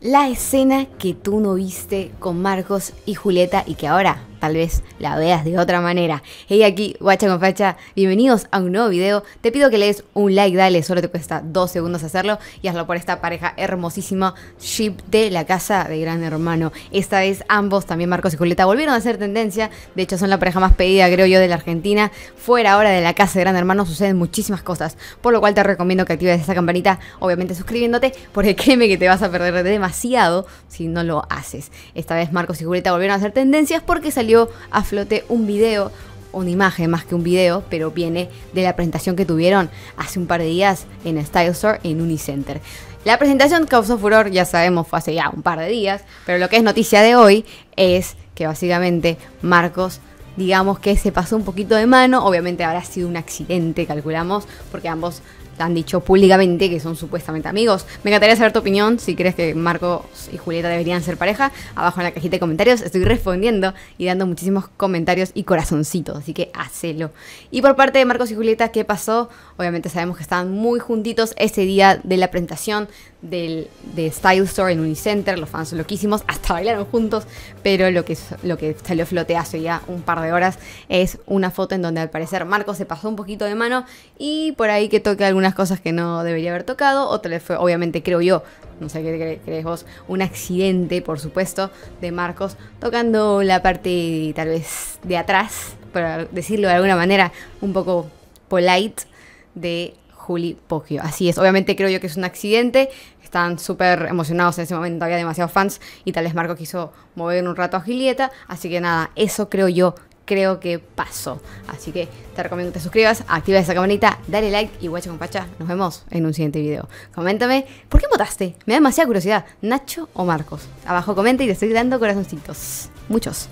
La escena que tú no viste con Marcos y Julieta y que ahora tal vez la veas de otra manera. Hey aquí, guacha con facha, bienvenidos a un nuevo video. Te pido que le des un like, dale, solo te cuesta dos segundos hacerlo y hazlo por esta pareja hermosísima ship de la casa de Gran Hermano. Esta vez ambos, también Marcos y Julieta, volvieron a hacer tendencia. De hecho, son la pareja más pedida, creo yo, de la Argentina. Fuera ahora de la casa de Gran Hermano suceden muchísimas cosas, por lo cual te recomiendo que actives esa campanita, obviamente suscribiéndote, porque créeme que te vas a perder demasiado si no lo haces. Esta vez Marcos y Julieta volvieron a hacer tendencias porque a flote un video, una imagen más que un video, pero viene de la presentación que tuvieron hace un par de días en Style Store en Unicenter. La presentación causó furor, ya sabemos, fue hace ya un par de días, pero lo que es noticia de hoy es que básicamente Marcos digamos que se pasó un poquito de mano, obviamente habrá sido un accidente, calculamos, porque ambos han dicho públicamente que son supuestamente amigos. Me encantaría saber tu opinión, si crees que Marcos y Julieta deberían ser pareja. Abajo en la cajita de comentarios estoy respondiendo y dando muchísimos comentarios y corazoncitos, así que hacelo. Y por parte de Marcos y Julieta, ¿qué pasó? Obviamente sabemos que estaban muy juntitos ese día de la presentación del, de Style Store en Unicenter, los fans son loquísimos, hasta bailaron juntos, pero lo que, lo que salió flote hace ya un par de horas es una foto en donde al parecer Marcos se pasó un poquito de mano y por ahí que toque algunas cosas que no debería haber tocado, otra vez fue, obviamente creo yo, no sé qué crees vos, un accidente, por supuesto, de Marcos tocando la parte tal vez de atrás, para decirlo de alguna manera, un poco polite de Juli Poggio. Así es, obviamente creo yo que es un accidente. Están súper emocionados en ese momento, había demasiados fans y tal vez Marco quiso mover un rato a Julieta. Así que nada, eso creo yo, creo que pasó. Así que te recomiendo que te suscribas, activa esa campanita, dale like y guacha con pacha. Nos vemos en un siguiente video. Coméntame, ¿por qué votaste? Me da demasiada curiosidad, Nacho o Marcos. Abajo comenta y te estoy dando corazoncitos. Muchos.